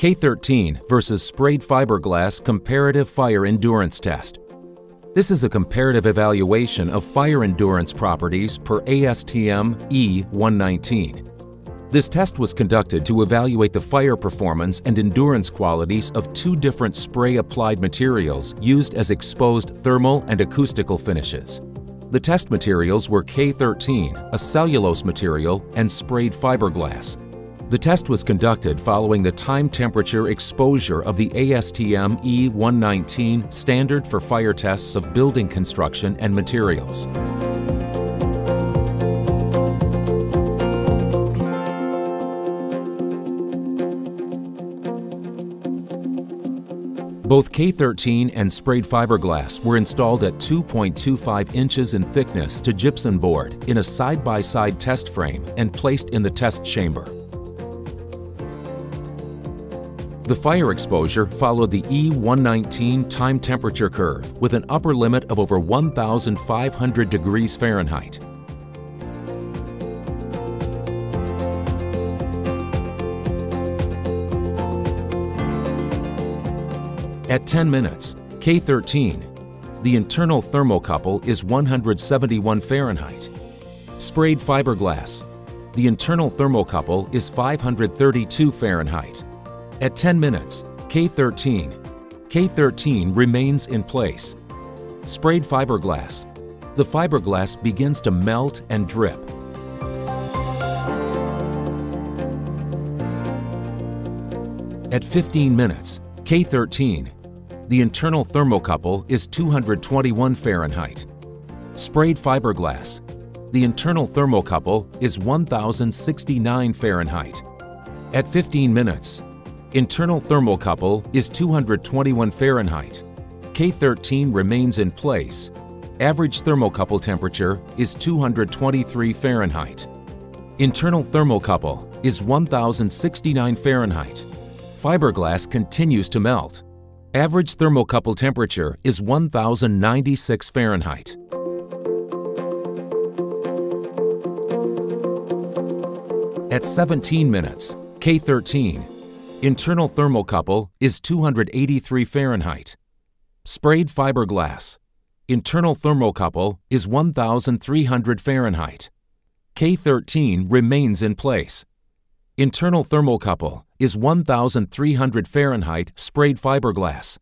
K13 versus sprayed fiberglass comparative fire endurance test. This is a comparative evaluation of fire endurance properties per ASTM E119. This test was conducted to evaluate the fire performance and endurance qualities of two different spray-applied materials used as exposed thermal and acoustical finishes. The test materials were K13, a cellulose material, and sprayed fiberglass. The test was conducted following the time temperature exposure of the ASTM E119 standard for fire tests of building construction and materials. Both K13 and sprayed fiberglass were installed at 2.25 inches in thickness to gypsum board in a side-by-side -side test frame and placed in the test chamber. The fire exposure followed the E119 time temperature curve with an upper limit of over 1,500 degrees Fahrenheit. At 10 minutes, K13, the internal thermocouple is 171 Fahrenheit. Sprayed fiberglass, the internal thermocouple is 532 Fahrenheit. At 10 minutes, K13, K13 remains in place. Sprayed fiberglass, the fiberglass begins to melt and drip. At 15 minutes, K13, the internal thermocouple is 221 Fahrenheit. Sprayed fiberglass. The internal thermocouple is 1069 Fahrenheit. At 15 minutes, internal thermocouple is 221 Fahrenheit. K13 remains in place. Average thermocouple temperature is 223 Fahrenheit. Internal thermocouple is 1069 Fahrenheit. Fiberglass continues to melt. Average thermocouple temperature is 1096 Fahrenheit. At 17 minutes, K13, internal thermocouple is 283 Fahrenheit. Sprayed fiberglass, internal thermocouple is 1300 Fahrenheit. K13 remains in place. Internal thermocouple is 1,300 Fahrenheit sprayed fiberglass.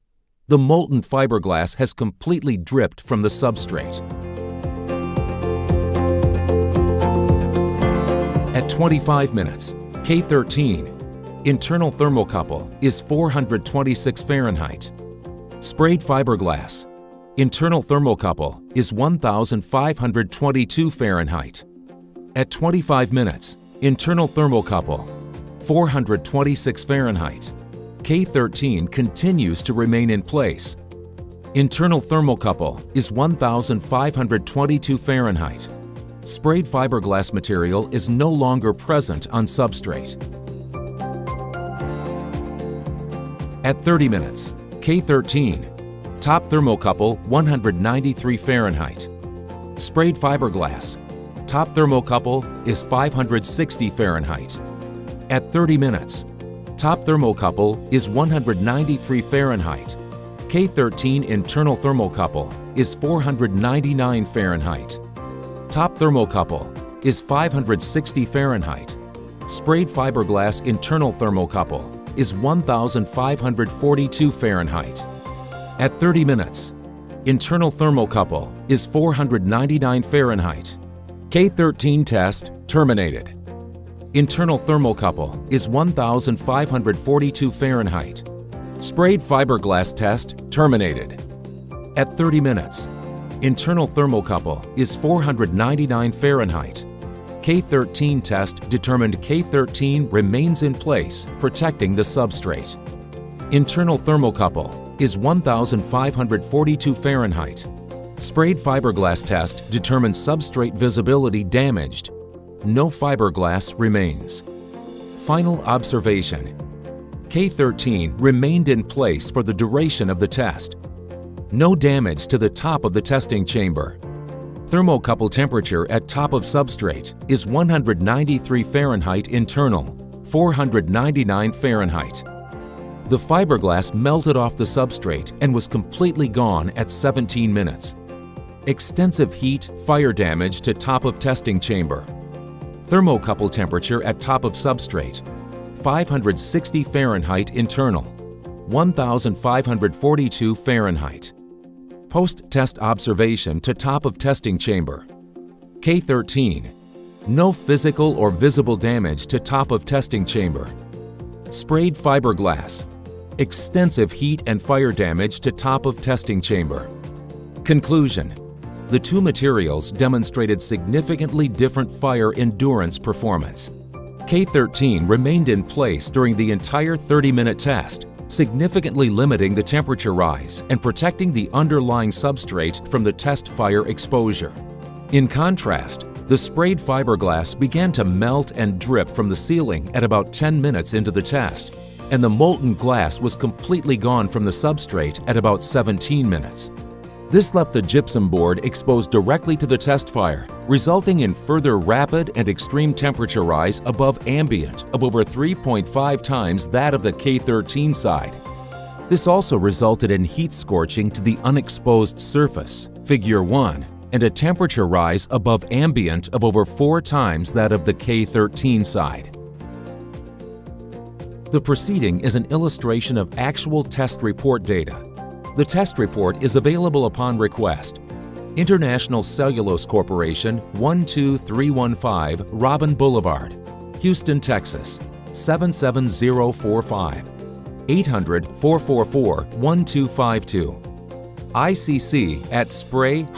The molten fiberglass has completely dripped from the substrate. At 25 minutes, K13, internal thermocouple is 426 Fahrenheit. Sprayed fiberglass, internal thermocouple is 1,522 Fahrenheit. At 25 minutes, internal thermocouple 426 Fahrenheit. K13 continues to remain in place. Internal thermocouple is 1522 Fahrenheit. Sprayed fiberglass material is no longer present on substrate. At 30 minutes, K13, top thermocouple 193 Fahrenheit. Sprayed fiberglass, top thermocouple is 560 Fahrenheit at 30 minutes. Top thermocouple is 193 Fahrenheit. K13 internal thermocouple is 499 Fahrenheit. Top thermocouple is 560 Fahrenheit. Sprayed fiberglass internal thermocouple is 1542 Fahrenheit. At 30 minutes, internal thermocouple is 499 Fahrenheit. K13 test terminated. Internal thermocouple is 1,542 Fahrenheit. Sprayed fiberglass test terminated. At 30 minutes, internal thermocouple is 499 Fahrenheit. K13 test determined K13 remains in place, protecting the substrate. Internal thermocouple is 1,542 Fahrenheit. Sprayed fiberglass test determined substrate visibility damaged no fiberglass remains. Final observation. K13 remained in place for the duration of the test. No damage to the top of the testing chamber. Thermocouple temperature at top of substrate is 193 Fahrenheit internal, 499 Fahrenheit. The fiberglass melted off the substrate and was completely gone at 17 minutes. Extensive heat, fire damage to top of testing chamber. Thermocouple temperature at top of substrate, 560 Fahrenheit internal, 1542 Fahrenheit. Post-test observation to top of testing chamber. K13. No physical or visible damage to top of testing chamber. Sprayed fiberglass. Extensive heat and fire damage to top of testing chamber. Conclusion. The two materials demonstrated significantly different fire endurance performance. K13 remained in place during the entire 30-minute test, significantly limiting the temperature rise and protecting the underlying substrate from the test fire exposure. In contrast, the sprayed fiberglass began to melt and drip from the ceiling at about 10 minutes into the test, and the molten glass was completely gone from the substrate at about 17 minutes. This left the gypsum board exposed directly to the test fire, resulting in further rapid and extreme temperature rise above ambient of over 3.5 times that of the K13 side. This also resulted in heat scorching to the unexposed surface, figure 1, and a temperature rise above ambient of over 4 times that of the K13 side. The preceding is an illustration of actual test report data the test report is available upon request. International Cellulose Corporation 12315 Robin Boulevard, Houston, Texas 77045 800 444 1252 ICC at spray-on.com